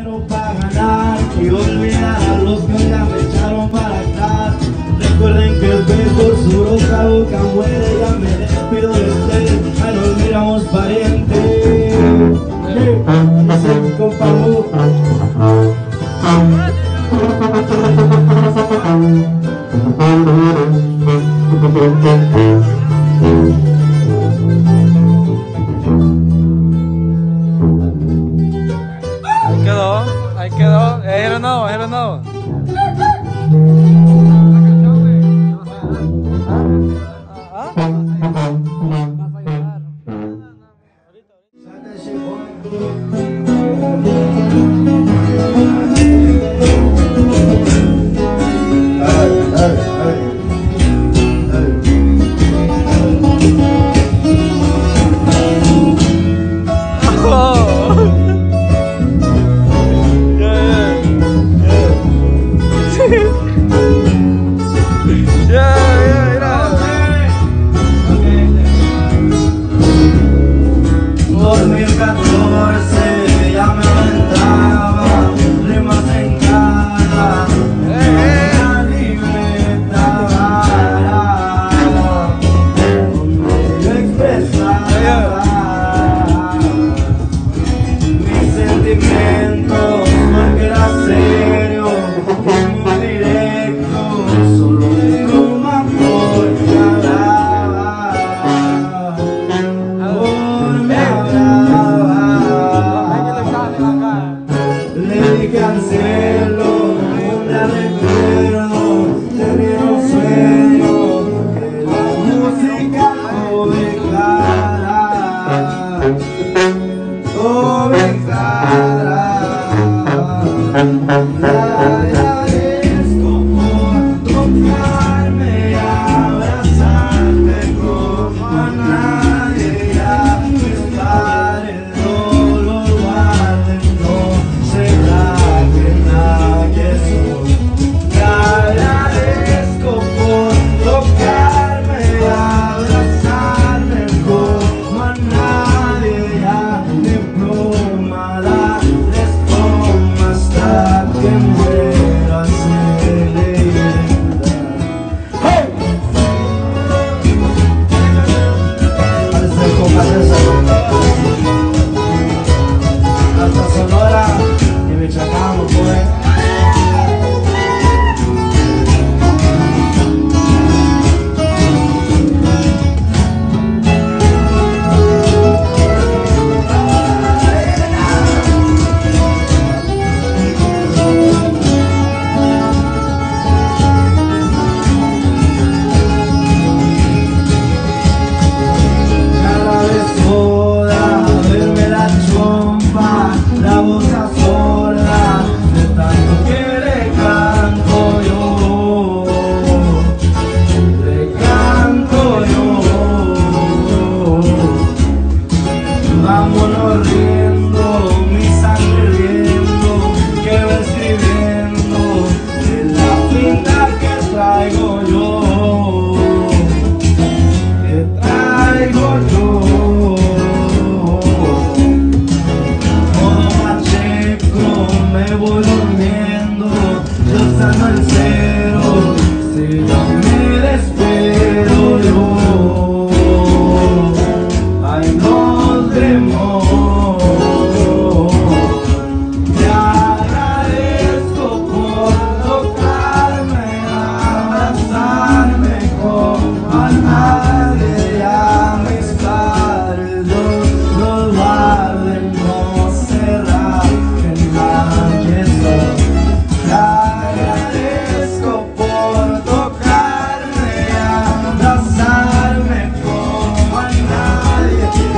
Para ganar y olvidar a los que ya me echaron para atrás. Recuerden que el por su roca boca muere Ya me despido de ustedes, ya nos miramos parientes não, era não. Oh, Exara.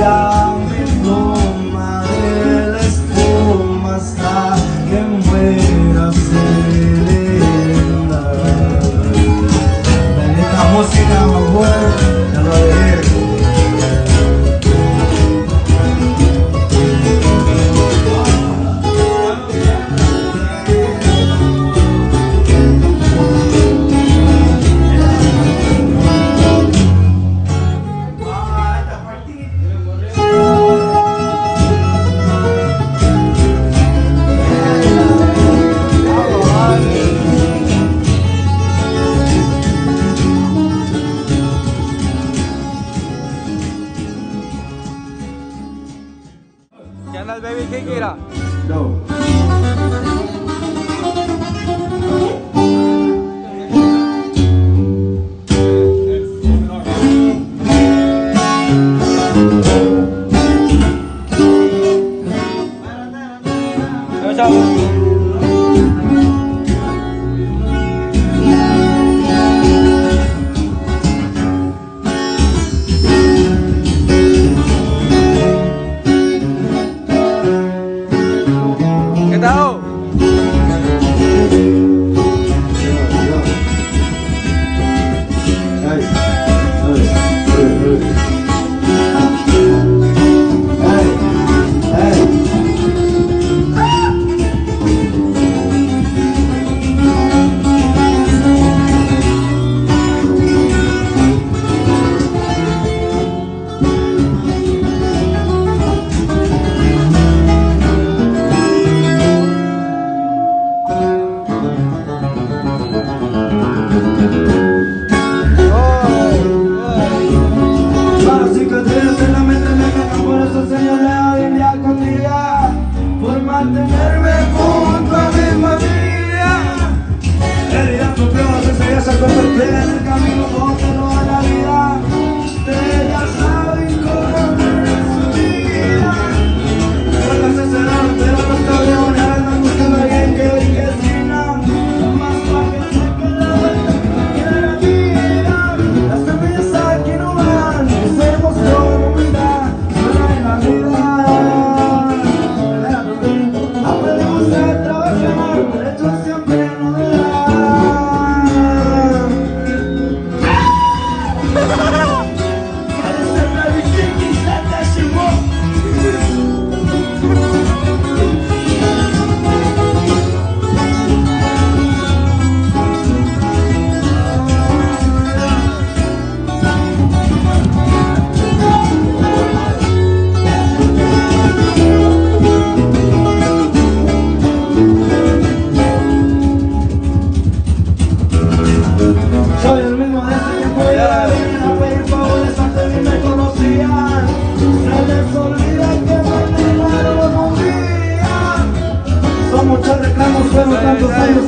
야. Go. estamos, somos tantos años.